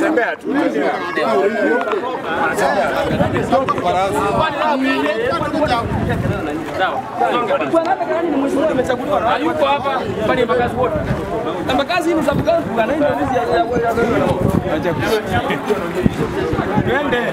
Tembea hapa pale makazi wote. Na makazi ni za mkazi bwana, hizi ya Twende.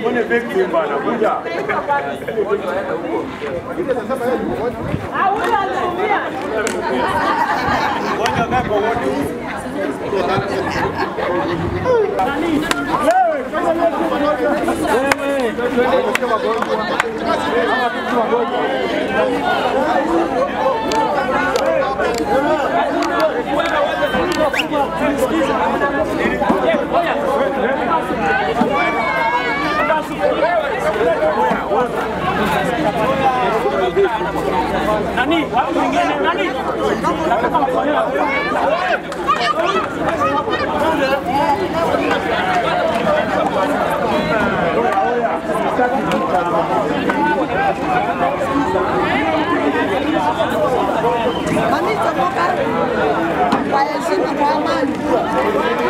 Mbona vipi bwana kuja? Ngoja ngako wote. Nani? Watu wengine nani? Mamita Boka kwa heshima kwa amani. Nani, Nani, Mami terbongkar, bayar sini ramai.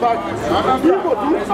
back. You go do it.